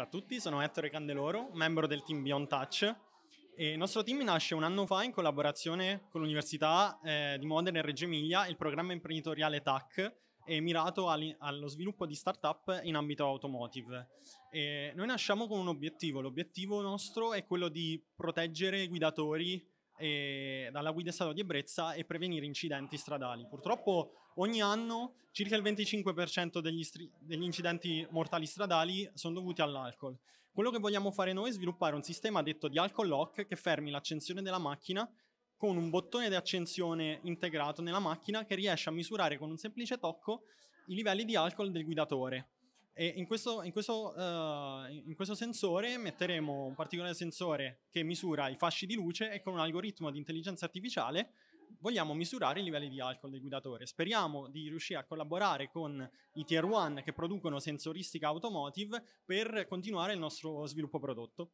Ciao a tutti, sono Ettore Candeloro, membro del team Beyond Touch. E il nostro team nasce un anno fa in collaborazione con l'Università eh, di Modena e Reggio Emilia, il programma imprenditoriale TAC, è mirato allo sviluppo di startup in ambito automotive. E noi nasciamo con un obiettivo, l'obiettivo nostro è quello di proteggere i guidatori dalla guida in stato di ebbrezza e prevenire incidenti stradali. Purtroppo ogni anno circa il 25% degli, stri- degli incidenti mortali stradali sono dovuti all'alcol. Quello che vogliamo fare noi è sviluppare un sistema detto di alcol lock che fermi l'accensione della macchina con un bottone di accensione integrato nella macchina che riesce a misurare con un semplice tocco i livelli di alcol del guidatore. E in questo, in, questo, uh, in questo, sensore metteremo un particolare sensore che misura i fasci di luce e con un algoritmo di intelligenza artificiale vogliamo misurare i livelli di alcol del guidatore. Speriamo di riuscire a collaborare con i tier 1 che producono sensoristica automotive per continuare il nostro sviluppo prodotto.